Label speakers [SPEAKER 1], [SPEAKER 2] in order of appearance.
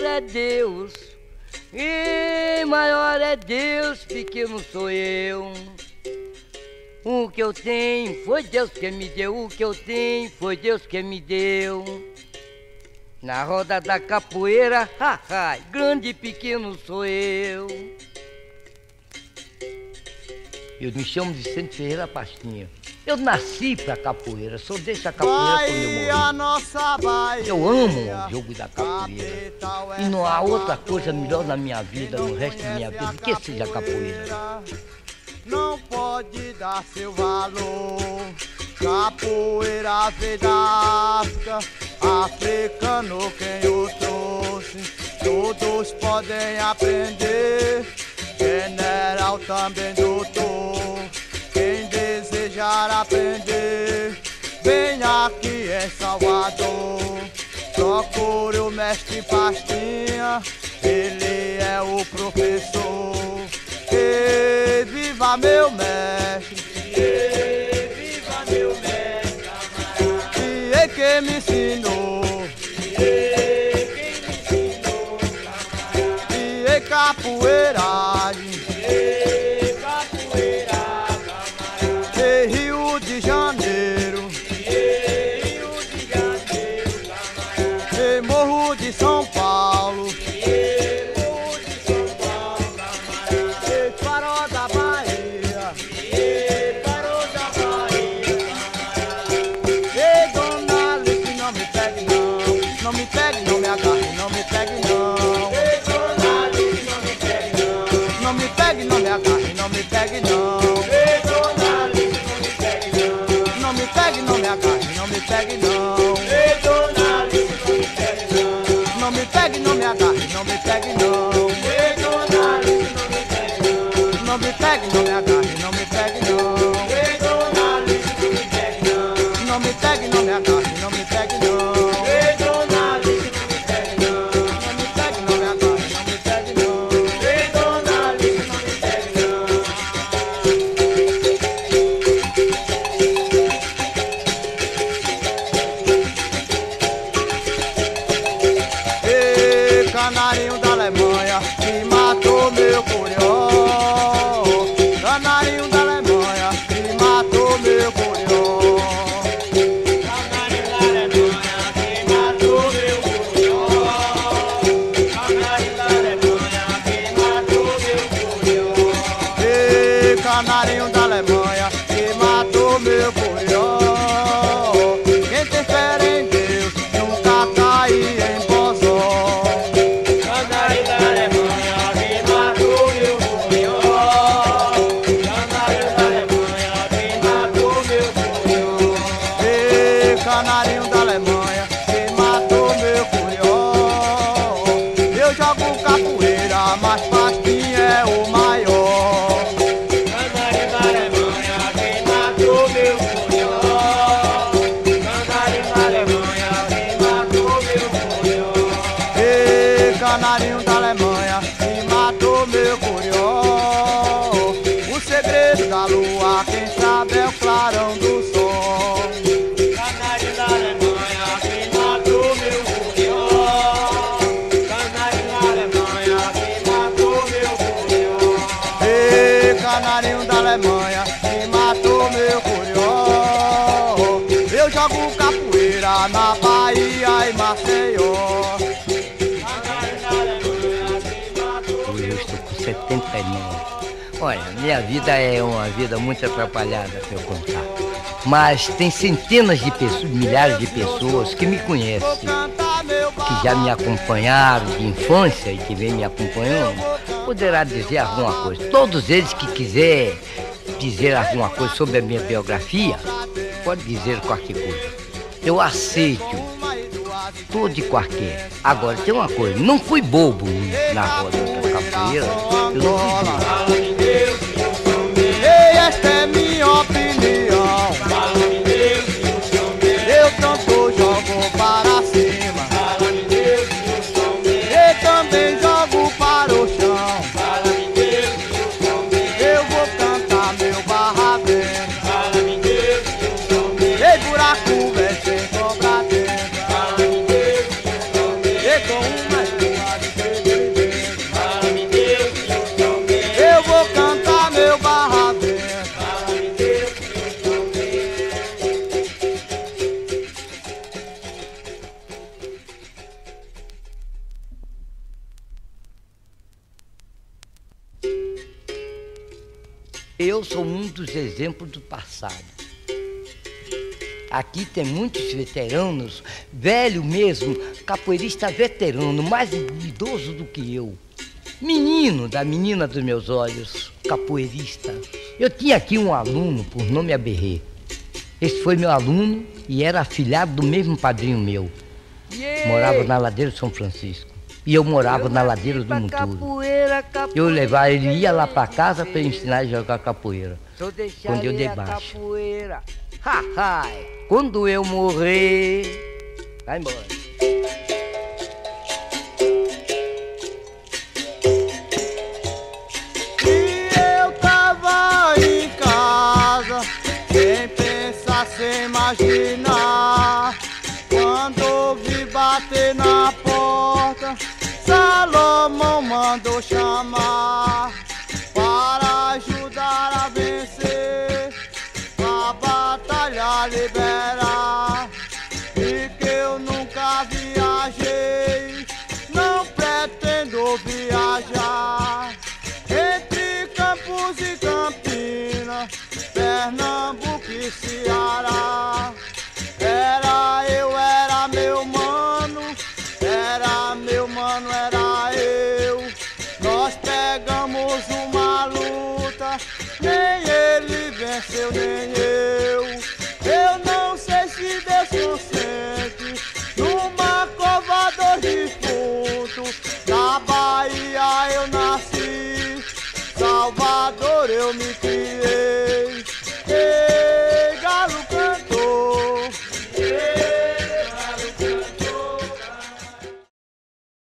[SPEAKER 1] maior é Deus. E maior é Deus, pequeno sou eu. O que eu tenho foi Deus que me deu, o que eu tenho foi Deus que me deu. Na roda da capoeira, haha, grande e pequeno sou eu. Eu me chamo Vicente Ferreira Pastinha. Eu nasci pra capoeira, sou dessa capoeira quando eu
[SPEAKER 2] Bahia.
[SPEAKER 1] Eu amo o jogo da capoeira. E não há outra coisa melhor na minha vida, no resto da minha vida, que seja capoeira.
[SPEAKER 2] Não pode dar seu valor. Capoeira veio da África, africano quem eu trouxe. Todos podem aprender. General também doutor. Quem aprender, vem aqui em Salvador. Procure o mestre Pastinha, ele é o professor. E viva meu mestre, e viva meu mestre. E é que me ensinou, e quem me ensinou. E é capoeiragem, De Janeiro, Morro de São Paulo. Morro de São Paulo. E Farol da Bahia. Farol da Bahia, Dona não me pegue não. Não me pegue, pegue não. E Dona Alice, não me pegue não. Não me pegue, não me agarre, não me pegue não. E Dona Alice, não me pegue não. Não me pegue, não me agarre, canarinho da Alemanha que matou meu curió. Quem tem fé em Deus nunca cai em pozó. Canarinho da Alemanha que matou meu curió. Canarinho da Alemanha que matou meu curió. Ei, canarinho da Alemanha que matou meu curió. Eu jogo capoeira, mas canarinho da Alemanha que matou meu curió. O segredo da lua, quem sabe é o clarão do sol. Canarinho da Alemanha que matou meu curió. Canarinho da Alemanha que matou meu curió. Ei, canarinho da Alemanha que matou meu curió. Eu jogo capoeira na Bahia e Maceió.
[SPEAKER 1] 79. Olha, minha vida é uma vida muito atrapalhada para eu contar. Mas tem centenas de pessoas, milhares de pessoas que me conhecem, que já me acompanharam de infância e que vem me acompanhando, poderá dizer alguma coisa. Todos eles que quiser dizer alguma coisa sobre a minha biografia, pode dizer qualquer coisa. Eu aceito tudo e qualquer. Agora tem uma coisa, não fui bobo na roda da capoeira, eu bobo.
[SPEAKER 2] Ei, esta é minha opinião. Eu tanto jogo para cima. E também jogo para o chão. Eu vou cantar meu barra. Ei, buraco, vem
[SPEAKER 1] Eu sou um dos exemplos do passado. Aqui tem muitos veteranos, velho mesmo, capoeirista veterano, mais idoso do que eu. Menino da menina dos meus olhos, capoeirista. Eu tinha aqui um aluno por nome Aberrê. Esse foi meu aluno e era afilhado do mesmo padrinho meu. Morava na ladeira de São Francisco. E eu morava na ladeira do Muturo. Capoeira, capoeira, eu levava, ele ia lá para casa para ensinar a jogar capoeira. Quando eu dei baixo. Capoeira. Ha, ha. Quando eu morrer, vai embora.
[SPEAKER 2] Mandou chamar para ajudar a vencer a batalha liberar. E que eu nunca viajei, não pretendo viajar entre Campos e Campinas, Pernambuco e Ceará. children.